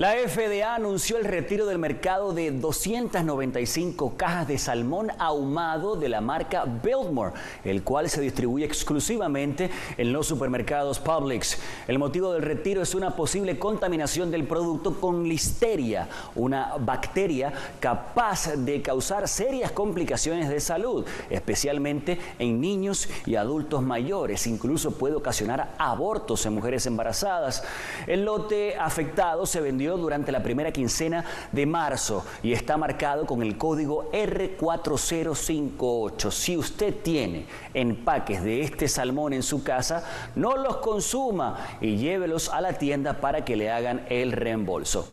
La FDA anunció el retiro del mercado de 295 cajas de salmón ahumado de la marca Biltmore, el cual se distribuye exclusivamente en los supermercados Publix. El motivo del retiro es una posible contaminación del producto con listeria, una bacteria capaz de causar serias complicaciones de salud, especialmente en niños y adultos mayores. Incluso puede ocasionar abortos en mujeres embarazadas. El lote afectado se vendió durante la primera quincena de marzo y está marcado con el código R4058. Si usted tiene empaques de este salmón en su casa, no los consuma y llévelos a la tienda para que le hagan el reembolso.